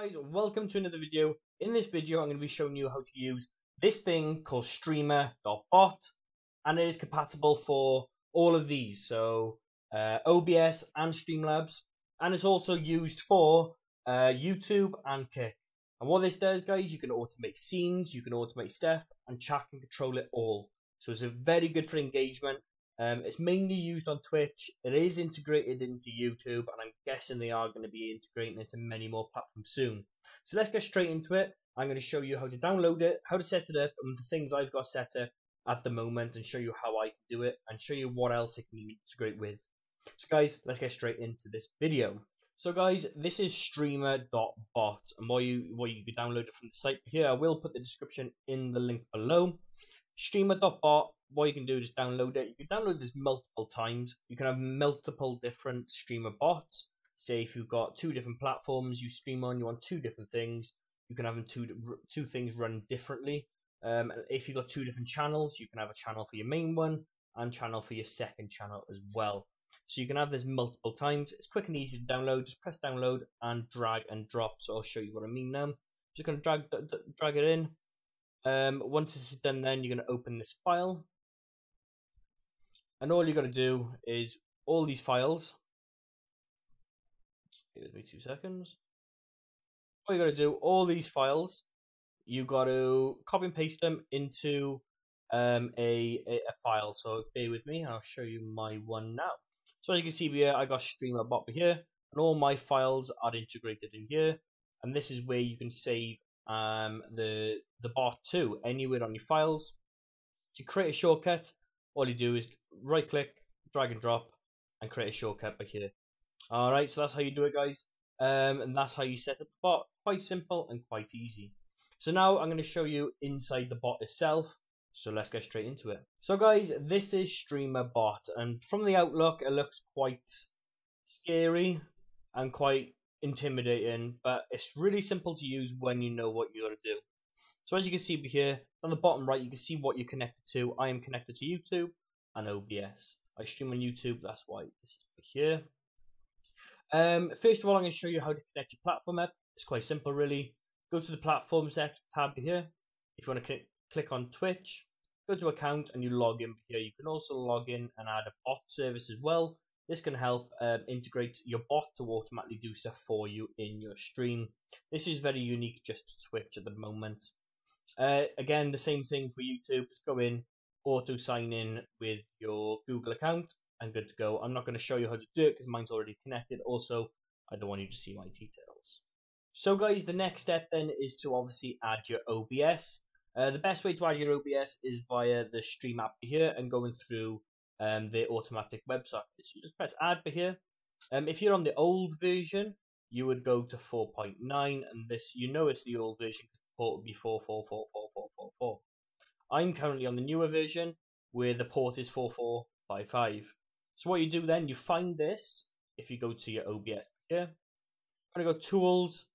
guys, welcome to another video. In this video, I'm going to be showing you how to use this thing called streamer.bot and it is compatible for all of these. So uh, OBS and Streamlabs and it's also used for uh, YouTube and Kick. And what this does, guys, you can automate scenes, you can automate stuff and chat and control it all. So it's a very good for engagement um, it's mainly used on Twitch. It is integrated into YouTube, and I'm guessing they are going to be integrating it into many more platforms soon. So let's get straight into it. I'm going to show you how to download it, how to set it up, and the things I've got set up at the moment, and show you how I can do it, and show you what else it can integrate with. So guys, let's get straight into this video. So guys, this is streamer.bot, and what you what you can download it from the site here. I will put the description in the link below. Streamer.bot what you can do is download it. You can download this multiple times. You can have multiple different streamer bots. Say if you've got two different platforms you stream on, you want two different things. You can have them two two things run differently. Um, if you've got two different channels, you can have a channel for your main one and channel for your second channel as well. So you can have this multiple times. It's quick and easy to download. Just press download and drag and drop. So I'll show you what I mean now. Just gonna drag drag it in. Um, once this is done, then you're gonna open this file and all you got to do is all these files. Give me two seconds. All you got to do, all these files, you got to copy and paste them into um, a, a, a file. So bear with me, I'll show you my one now. So as you can see here, I got Streamer Bot here, and all my files are integrated in here. And this is where you can save um, the the bot to anywhere on your files. To create a shortcut, all you do is right click, drag and drop, and create a shortcut back here. Alright, so that's how you do it, guys. Um, and that's how you set up the bot. Quite simple and quite easy. So now I'm going to show you inside the bot itself. So let's get straight into it. So guys, this is Streamer Bot, and from the outlook, it looks quite scary and quite intimidating, but it's really simple to use when you know what you got to do. So as you can see here, on the bottom right, you can see what you're connected to. I am connected to YouTube and OBS. I stream on YouTube, that's why this is here. Um, first of all, I'm going to show you how to connect your platform up. It's quite simple, really. Go to the platform tab here. If you want to click, click on Twitch, go to account and you log in here. You can also log in and add a bot service as well. This can help um, integrate your bot to automatically do stuff for you in your stream. This is very unique just to Twitch at the moment. Uh, again, the same thing for YouTube. Just go in, auto sign in with your Google account, and good to go. I'm not going to show you how to do it because mine's already connected. Also, I don't want you to see my details. So, guys, the next step then is to obviously add your OBS. Uh, the best way to add your OBS is via the Stream app here and going through um, the automatic website. So you just press add here. Um, if you're on the old version, you would go to 4.9, and this you know it's the old version because port would be 4444444. I'm currently on the newer version where the port is 4455. So what you do then, you find this if you go to your OBS here. I'm going to go Tools,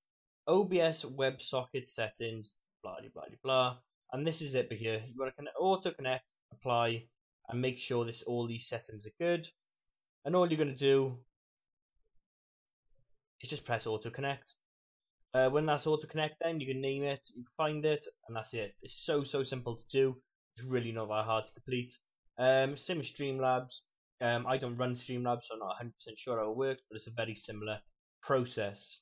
OBS WebSocket Settings, blah, blah, blah, blah. And this is it here. You want to connect, auto connect, apply, and make sure this all these settings are good. And all you're going to do is just press auto connect. Uh, when that's auto connect, then you can name it, you can find it, and that's it. It's so so simple to do. It's really not that hard to complete. Um, same as Streamlabs. Um, I don't run Streamlabs, so I'm not 100% sure how it works, but it's a very similar process.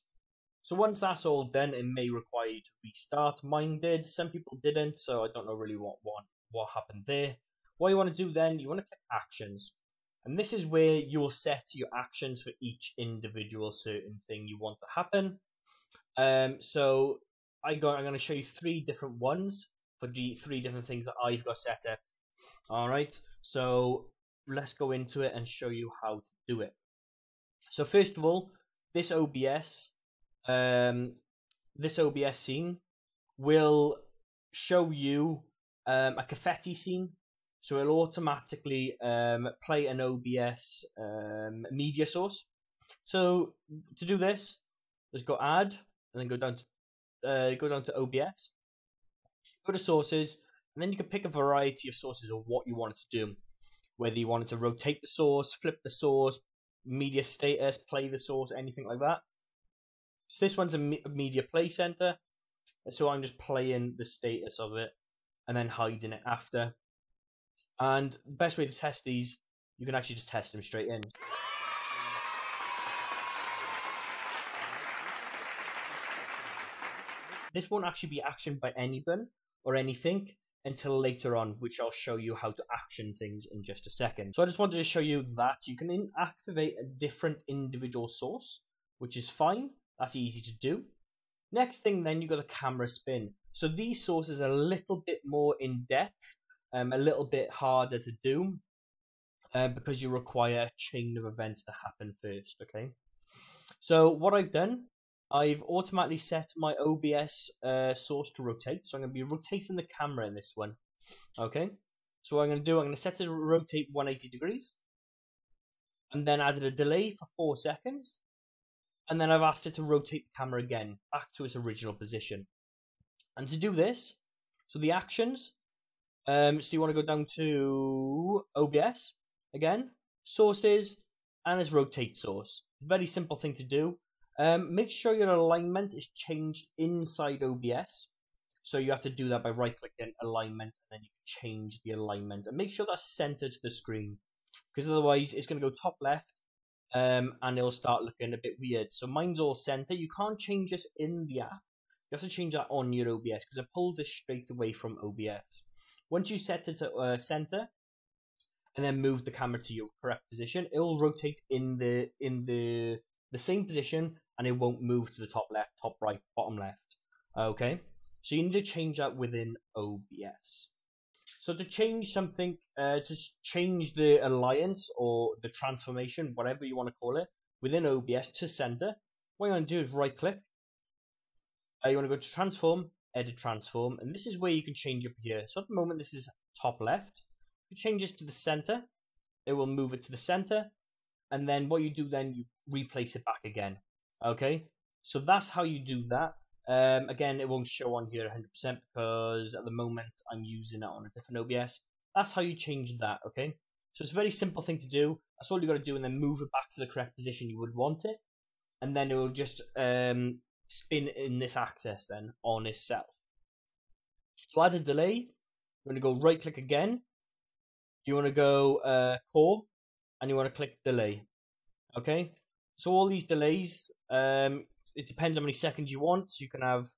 So once that's all done, it may require you to restart. Mine did. Some people didn't, so I don't know really what what what happened there. What you want to do then, you want to click Actions. And this is where you'll set your actions for each individual certain thing you want to happen. Um, so I got, I'm going to show you three different ones for the three different things that I've got set up. All right, so let's go into it and show you how to do it. So first of all, this OBS, um, this OBS scene will show you um, a confetti scene. So it'll automatically um, play an OBS um, media source. So to do this, let's go add, and then go down to uh, go down to OBS, go to sources, and then you can pick a variety of sources of what you want it to do. Whether you wanted to rotate the source, flip the source, media status, play the source, anything like that. So this one's a media play center. So I'm just playing the status of it and then hiding it after. And the best way to test these, you can actually just test them straight in. This won't actually be actioned by anyone or anything until later on, which I'll show you how to action things in just a second. So I just wanted to show you that you can activate a different individual source, which is fine. That's easy to do. Next thing then, you got a camera spin. So these sources are a little bit more in depth, um, a little bit harder to do, uh, because you require a chain of events to happen first, okay? So what I've done I've automatically set my OBS uh, source to rotate, so I'm going to be rotating the camera in this one. Okay, so what I'm going to do, I'm going to set it to rotate 180 degrees, and then added a delay for 4 seconds, and then I've asked it to rotate the camera again, back to its original position. And to do this, so the actions, um, so you want to go down to OBS, again, sources, and its rotate source. Very simple thing to do. Um, make sure your alignment is changed inside OBS. So you have to do that by right clicking alignment and then you can change the alignment and make sure that's centered to the screen because otherwise it's going to go top left um, and it'll start looking a bit weird. So mine's all center. You can't change this in the app. You have to change that on your OBS because it pulls it straight away from OBS. Once you set it to uh, center and then move the camera to your correct position, it will rotate in the in the the same position and it won't move to the top left, top right, bottom left. Okay, so you need to change that within OBS. So to change something, uh, to change the alliance or the transformation, whatever you want to call it, within OBS to center, what you want to do is right click. Uh, you want to go to transform, edit transform, and this is where you can change up here. So at the moment, this is top left. You change this to the center, it will move it to the center, and then what you do then, you replace it back again. Okay, so that's how you do that. Um, again, it won't show on here 100% because at the moment I'm using it on a different OBS. That's how you change that, okay? So it's a very simple thing to do. That's all you got to do and then move it back to the correct position you would want it. And then it will just um, spin in this axis then on itself. So add a delay. You want to go right click again. You want to go uh, core and you want to click delay. Okay, so all these delays, um, it depends how many seconds you want. So you can have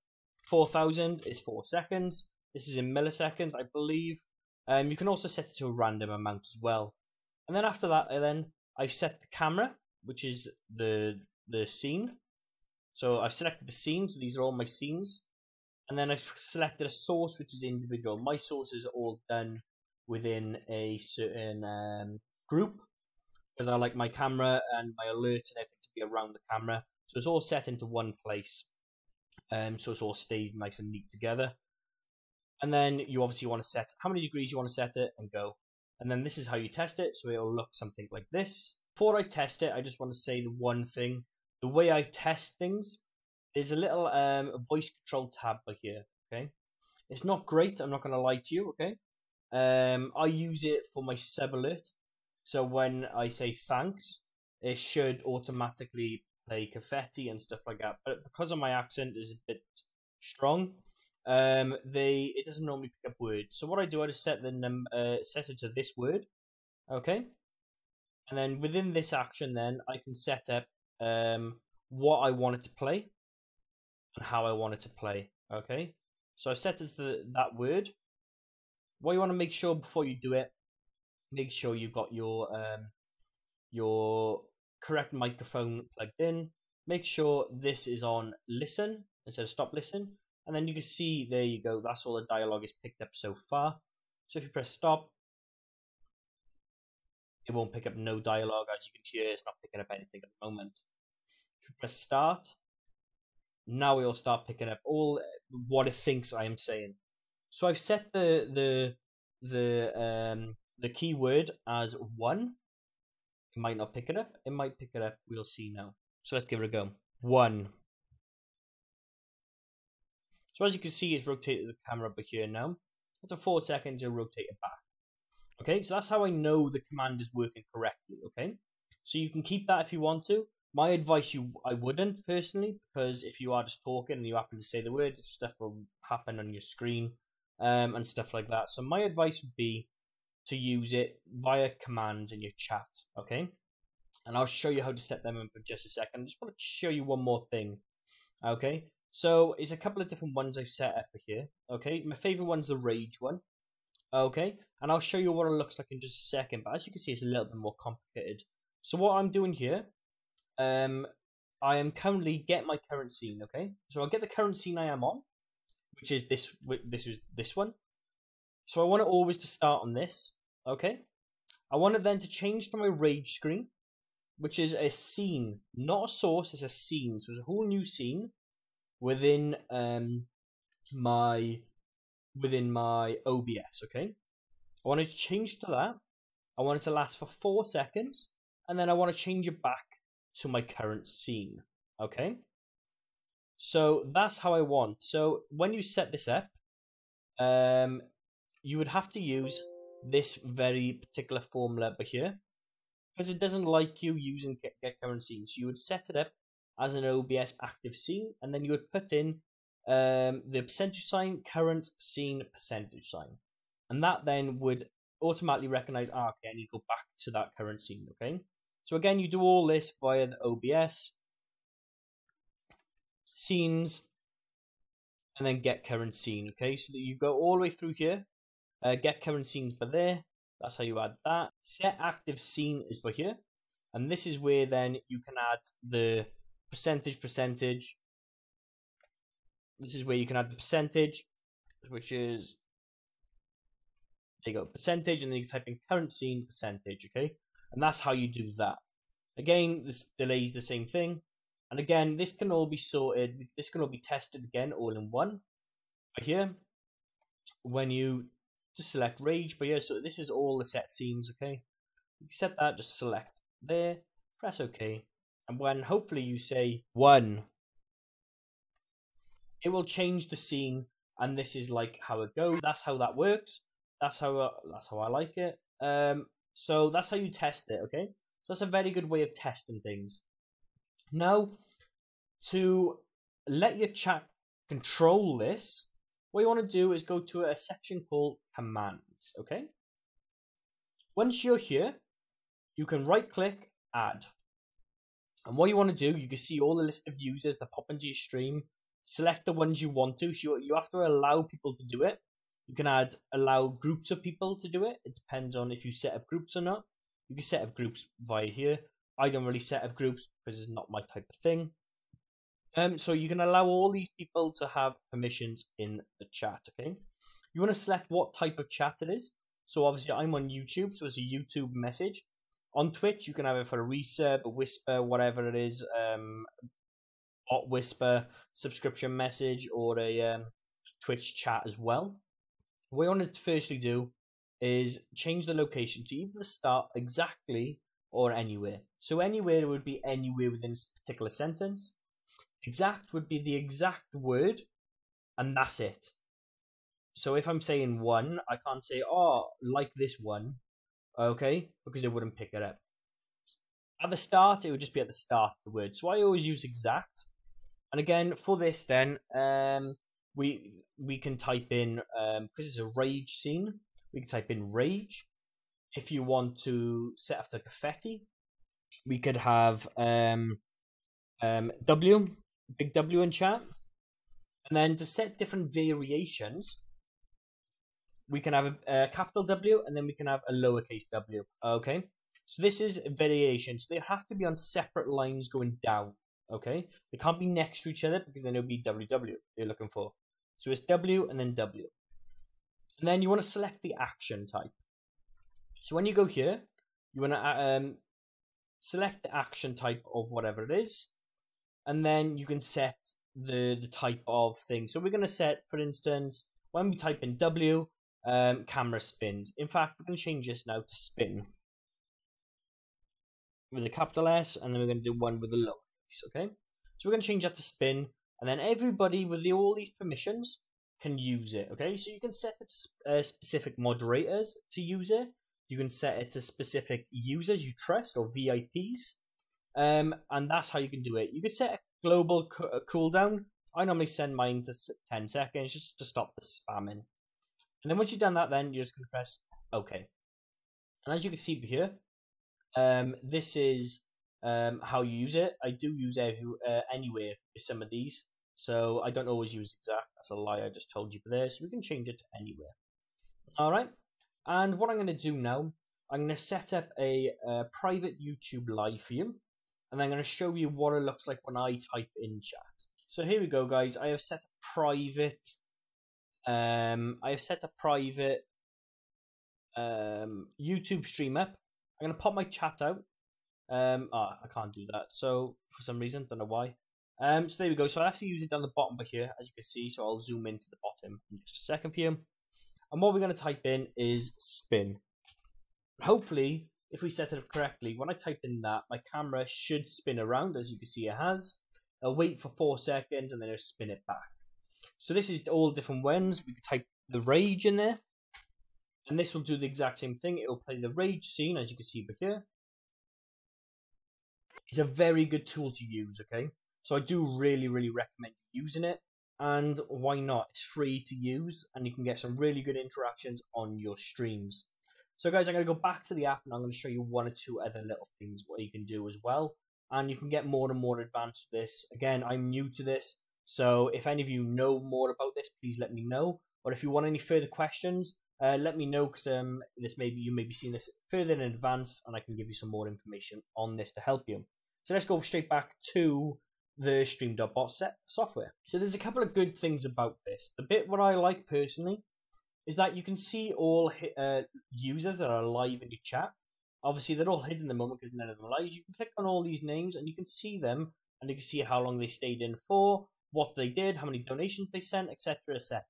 4,000 is 4 seconds. This is in milliseconds, I believe. Um, you can also set it to a random amount as well. And then after that, then I've set the camera, which is the the scene. So I've selected the scene, so these are all my scenes. And then I've selected a source, which is individual. My sources are all done within a certain um, group because I like my camera and my alerts and everything to be around the camera. So it's all set into one place. Um, so it all stays nice and neat together. And then you obviously want to set how many degrees you want to set it and go. And then this is how you test it. So it'll look something like this. Before I test it, I just want to say the one thing. The way I test things, there's a little um, voice control tab here. Okay, it's not great. I'm not going to lie to you. Okay, um, I use it for my sub alert. So when I say thanks, it should automatically play confetti and stuff like that. But because of my accent is a bit strong, um, they it doesn't normally pick up words. So what I do, I just set the num uh, set it to this word, okay, and then within this action, then I can set up um what I want it to play and how I want it to play. Okay, so I set it to that word. What you want to make sure before you do it make sure you've got your um, your correct microphone plugged in. Make sure this is on listen instead of stop listen. And then you can see, there you go, that's all the dialogue is picked up so far. So if you press stop, it won't pick up no dialogue. As you can hear, it's not picking up anything at the moment. If you press start, now it will start picking up all what it thinks I am saying. So I've set the the the um the keyword as one. It might not pick it up. It might pick it up. We'll see now. So let's give it a go. One. So as you can see, it's rotated the camera over here now. After four seconds, it'll rotate it back. Okay, so that's how I know the command is working correctly. Okay, so you can keep that if you want to. My advice, you I wouldn't personally, because if you are just talking and you happen to say the word, stuff will happen on your screen, um, and stuff like that. So my advice would be to use it via commands in your chat. Okay, and I'll show you how to set them up in just a second. I just want to show you one more thing. Okay, so it's a couple of different ones I've set up here. Okay, my favorite one's the rage one. Okay, and I'll show you what it looks like in just a second. But as you can see, it's a little bit more complicated. So what I'm doing here, um, I am currently get my current scene. Okay, so I'll get the current scene I am on, which is this. This is this one. So I want it always to start on this. Okay, I want it then to change to my rage screen, which is a scene, not a source. It's a scene. So it's a whole new scene within um my within my OBS. Okay, I want it to change to that. I want it to last for four seconds, and then I want to change it back to my current scene. Okay, so that's how I want. So when you set this up, um, you would have to use this very particular formula over here because it doesn't like you using get, get current scene. So you would set it up as an OBS active scene, and then you would put in um, the percentage sign, current scene percentage sign. And that then would automatically recognize, okay, I need go back to that current scene, okay? So again, you do all this via the OBS, scenes, and then get current scene, okay? So that you go all the way through here, uh, get current scenes by there, that's how you add that. Set active scene is by here, and this is where then you can add the percentage percentage this is where you can add the percentage, which is there you go, percentage, and then you type in current scene percentage, okay? And that's how you do that. Again, this delay is the same thing. And again, this can all be sorted, this can all be tested again all in one. Right here, when you select rage, but yeah, so this is all the set scenes, okay? You set that, just select there, press OK. And when hopefully you say one it will change the scene, and this is like how it goes. That's how that works. That's how uh, that's how I like it. Um, so that's how you test it. Okay, so that's a very good way of testing things. Now, to let your chat control this, what you want to do is go to a section called commands. Okay. Once you're here, you can right click add. And what you want to do, you can see all the list of users that pop into your stream select the ones you want to. So you, have to allow people to do it. You can add allow groups of people to do it. It depends on if you set up groups or not. You can set up groups via here. I don't really set up groups because it's not my type of thing. Um, so you can allow all these people to have permissions in the chat. Okay, you want to select what type of chat it is. So obviously I'm on YouTube, so it's a YouTube message. On Twitch, you can have it for a resub, a whisper, whatever it is, um, bot whisper subscription message or a um, Twitch chat as well. What you want to firstly do is change the location to either the start exactly or anywhere. So anywhere would be anywhere within a particular sentence. Exact would be the exact word, and that's it. So if I'm saying one, I can't say, oh, like this one, okay, because it wouldn't pick it up. At the start, it would just be at the start of the word. So I always use exact and again, for this, then um, we we can type in because um, it's a rage scene. We can type in rage. If you want to set up the confetti, we could have um, um, W, big W in chat, and then to set different variations, we can have a, a capital W, and then we can have a lowercase w. Okay, so this is variations. They have to be on separate lines going down. Okay, they can't be next to each other because then it'll be WW they're looking for. So it's W and then W. And then you want to select the action type. So when you go here, you want to uh, um, select the action type of whatever it is, and then you can set the the type of thing. So we're going to set, for instance, when we type in W, um, camera spins. In fact, we're going to change this now to spin with a capital S, and then we're going to do one with a lowercase. okay? So we're going to change that to spin, and then everybody with the, all these permissions can use it, okay? So you can set it to uh, specific moderators to use it. You can set it to specific users you trust or VIPs. Um, and that's how you can do it. You can set a global co- cooldown. I normally send mine to 10 seconds just to stop the spamming. And then once you've done that, then you're just going to press OK. And as you can see here, um, this is um, how you use it. I do use every, uh, anywhere with some of these. So I don't always use exact. That's a lie I just told you there. So we can change it to anywhere. All right. And what I'm going to do now, I'm going to set up a, a private YouTube live for you. And I'm going to show you what it looks like when I type in chat. So here we go, guys. I have set a private. Um, I have set a private um, YouTube stream up. I'm going to pop my chat out. Um, oh, I can't do that. So for some reason, don't know why. Um, so there we go. So I have to use it down the bottom here, as you can see. So I'll zoom into the bottom in just a second for you. And what we're going to type in is spin. Hopefully, if we set it up correctly, when I type in that, my camera should spin around, as you can see it has. I'll wait for four seconds and then it'll spin it back. So this is all different ones. We can type the rage in there. And this will do the exact same thing. It will play the rage scene, as you can see over here. It's a very good tool to use, okay? So I do really, really recommend using it. And why not? It's free to use and you can get some really good interactions on your streams. So guys, I'm going to go back to the app and I'm going to show you one or two other little things what you can do as well. And you can get more and more advanced with this. Again, I'm new to this. So if any of you know more about this, please let me know. Or if you want any further questions, uh, let me know because um, this maybe you may be seeing this further in advance and I can give you some more information on this to help you. So let's go straight back to the Stream.bot set software. So there's a couple of good things about this. The bit what I like personally is that you can see all uh, users that are live in your chat. Obviously, they're all hidden at the moment because none of them are live. You can click on all these names and you can see them and you can see how long they stayed in for, what they did, how many donations they sent, etc., etc.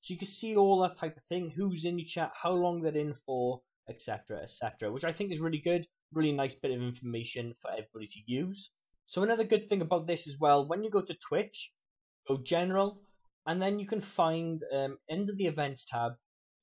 So you can see all that type of thing, who's in your chat, how long they're in for, etc., etc., which I think is really good. Really nice bit of information for everybody to use. So another good thing about this as well, when you go to Twitch, go general, and then you can find um, under the events tab,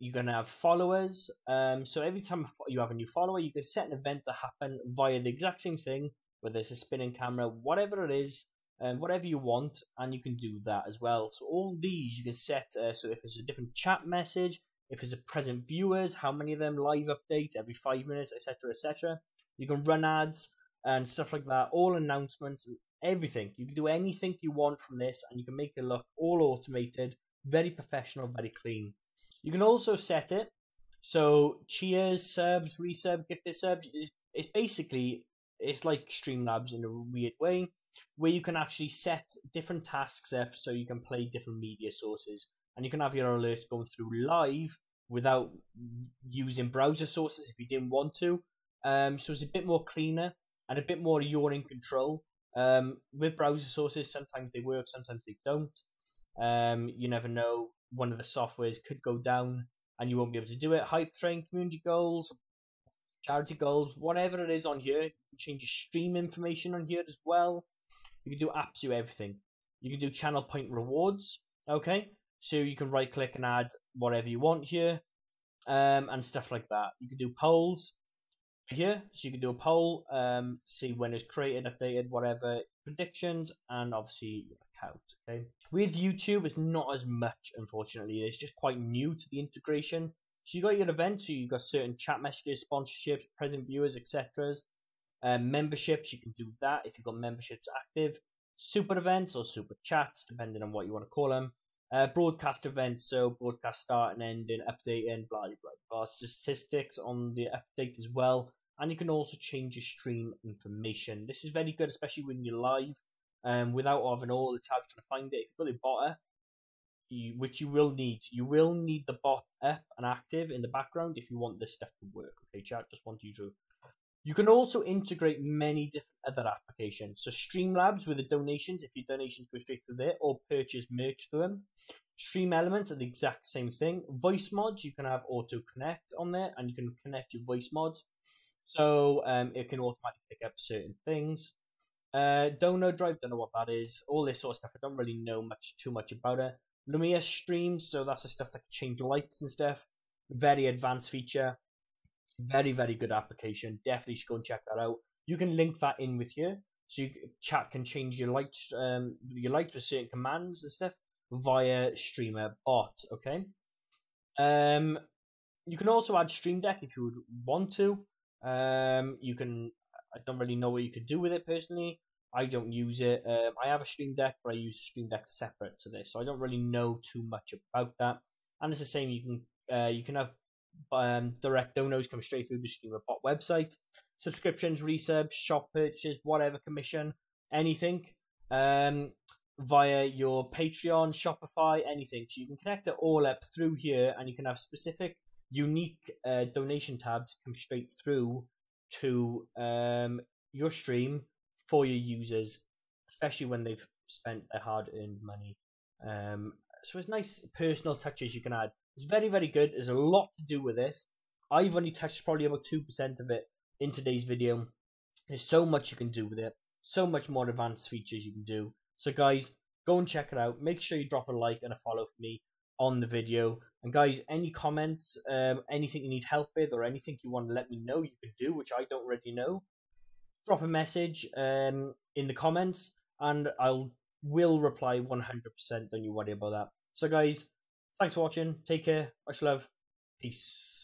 you're gonna have followers. Um, so every time you have a new follower, you can set an event to happen via the exact same thing, whether it's a spinning camera, whatever it is, um, whatever you want, and you can do that as well. So all these you can set. Uh, so if it's a different chat message, if it's a present viewers, how many of them live update every five minutes, etc., etc. You can run ads and stuff like that, all announcements, everything. You can do anything you want from this, and you can make it look all automated, very professional, very clean. You can also set it so cheers, subs, resub, gifted subs. It's, it's basically it's like Streamlabs in a weird way, where you can actually set different tasks up so you can play different media sources, and you can have your alerts going through live without using browser sources if you didn't want to. Um, so it's a bit more cleaner and a bit more you're in control. Um, with browser sources, sometimes they work, sometimes they don't. Um, you never know. One of the softwares could go down and you won't be able to do it. Hype train, community goals, charity goals, whatever it is on here. You can change your stream information on here as well. You can do absolutely everything. You can do channel point rewards. Okay, so you can right click and add whatever you want here, um, and stuff like that. You can do polls here. So you can do a poll, um, see when it's created, updated, whatever predictions, and obviously account. Okay. With YouTube, it's not as much, unfortunately. It's just quite new to the integration. So you got your events, so you got certain chat messages, sponsorships, present viewers, etc. Um, memberships, you can do that if you've got memberships active. Super events or super chats, depending on what you want to call them. Uh, broadcast events, so broadcast start and end and updating, blah blah blah. Statistics on the update as well and you can also change your stream information. This is very good, especially when you're live, um, without having all the tabs trying to find it. If you've got a bot, you, which you will need, you will need the bot up and active in the background if you want this stuff to work. Okay, chat, just want you to. You can also integrate many different other applications. So Streamlabs with the donations, if your donations go straight through there, or purchase merch through them. StreamElements are the exact same thing. Voice mods, you can have auto connect on there, and you can connect your voice mods so um, it can automatically pick up certain things. Uh, DonorDrive, don't know what that is. All this sort of stuff, I don't really know much too much about it. Lumia streams, so that's the stuff that can change lights and stuff. Very advanced feature. Very, very good application. Definitely should go and check that out. you can link that in with you, So you, chat can change your light um your light with certain commands and stuff via Streamer Bot. Okay. Um, you can also add Stream Deck if you would want to. Um, you can. I don't really know what you could do with it personally. I don't use it. Um, I have a Stream Deck, but I use the Stream Deck separate to this, so I don't really know too much about that. And it's the same. You can uh, you can have um, direct donos come straight through the Streamer Bot website. Subscriptions, resubs, shop purchases, whatever commission, anything. Um, via your Patreon, Shopify, anything. So you can connect it all up through here, and you can have specific, unique uh, donation tabs come straight through to um, your stream for your users, especially when they've spent their hard-earned money. Um, so it's nice personal touches you can add. It's very, very good. There's a lot to do with this. I've only touched probably about two percent of it in today's video. There's so much you can do with it. So much more advanced features you can do. So guys, go and check it out. Make sure you drop a like and a follow for me on the video. And guys, any comments, um, anything you need help with, or anything you want to let me know, you can do, which I don't already know. Drop a message um, in the comments, and I'll will reply 100%. Don't you worry about that. So, guys, thanks for watching. Take care. Much love. Peace.